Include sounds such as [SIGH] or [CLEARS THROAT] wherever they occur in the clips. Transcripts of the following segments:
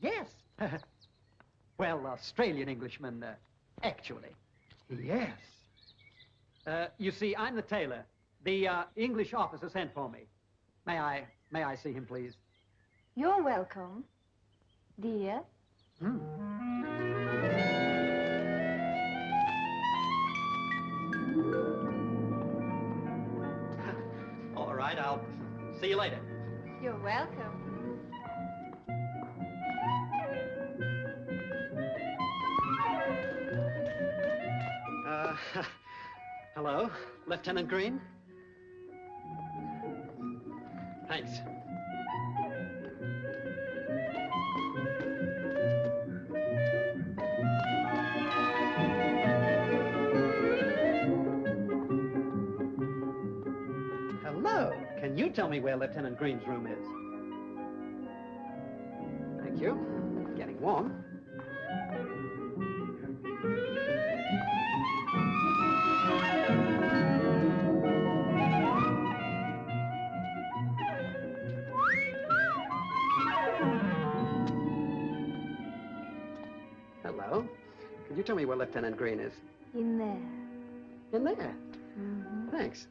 Yes. [LAUGHS] well, Australian Englishman, uh, actually. Yes. Uh, you see, I'm the tailor. The uh, English officer sent for me. May I, may I see him, please? You're welcome, dear. Hmm. [LAUGHS] All right, I'll see you later. You're welcome. [LAUGHS] hello, Lieutenant Green? Thanks. Hello. Can you tell me where Lieutenant Green's room is? Thank you. It's Getting warm. Hello. Could you tell me where Lieutenant Green is? In there. In there. Mhm. Thanks.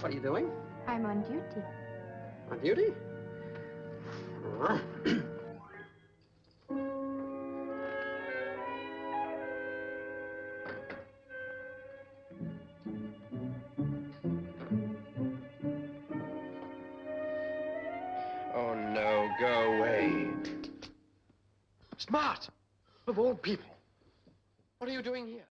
What are you doing? I'm on duty. On duty? [CLEARS THROAT] go away. Smart, of all people. What are you doing here?